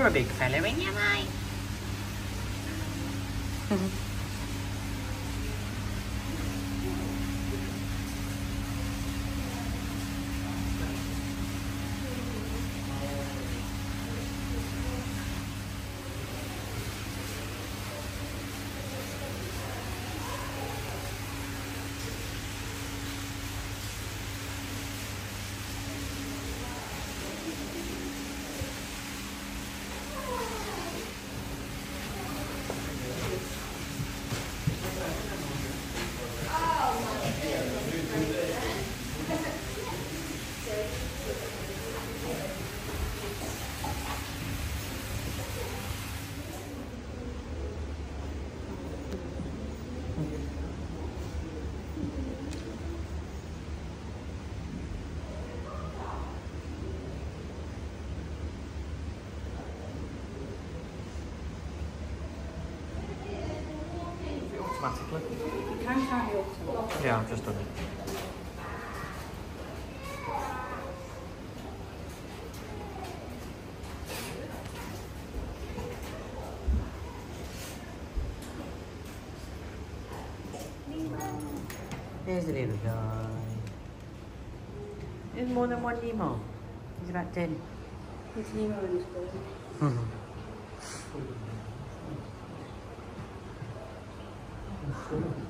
Arabic phải là mấy em ơi. Automatically? You can off. Yeah, I've just done it. There's the little guy. There's more than one Nemo. He's about 10. It's Nemo in this. Well,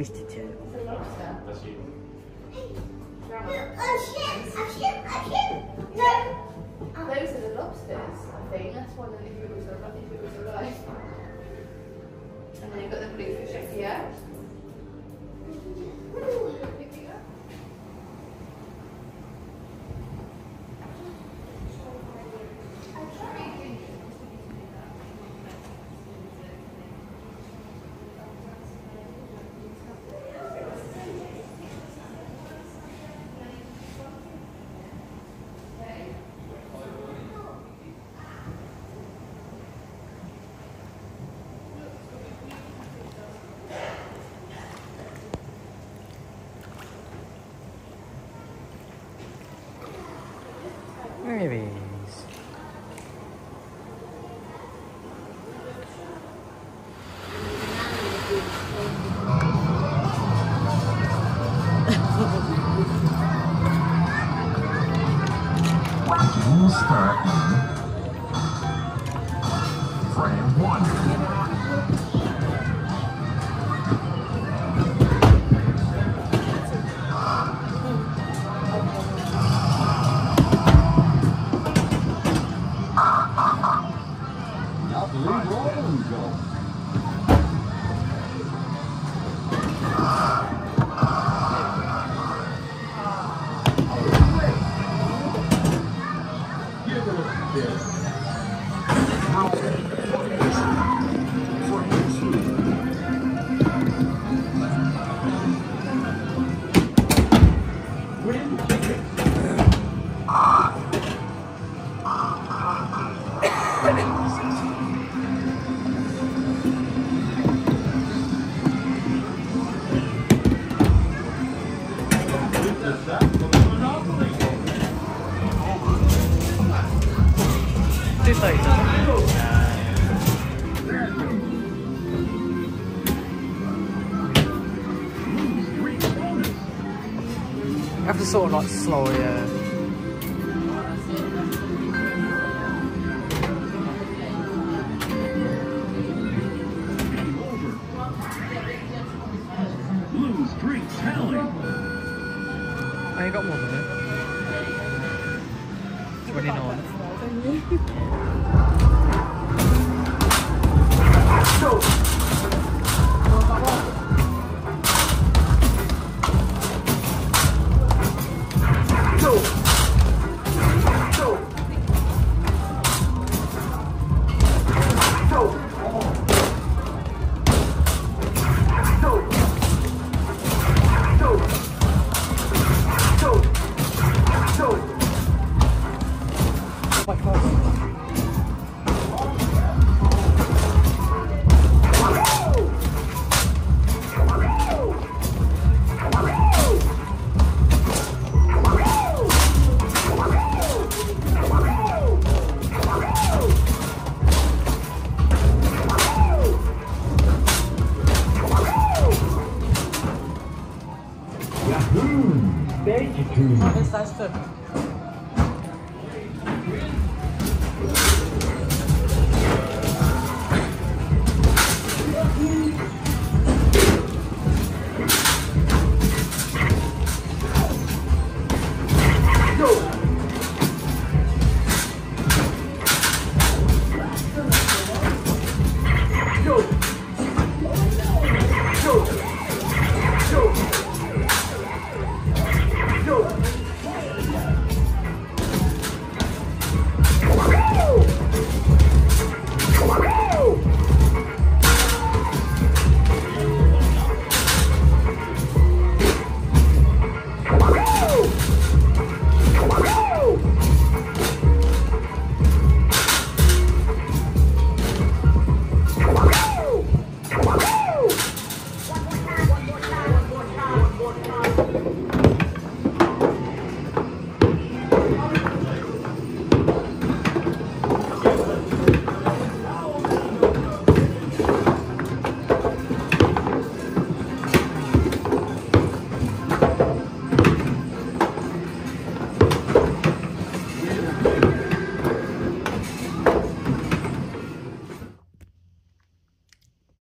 Misty Those are the lobsters, I think. That's one that if it was alive. And then you've got the bluefish up here. Babies. We'll start in frame one. It sort of like slow, yeah. Blue Street Tally. Oh, you got more It's that step.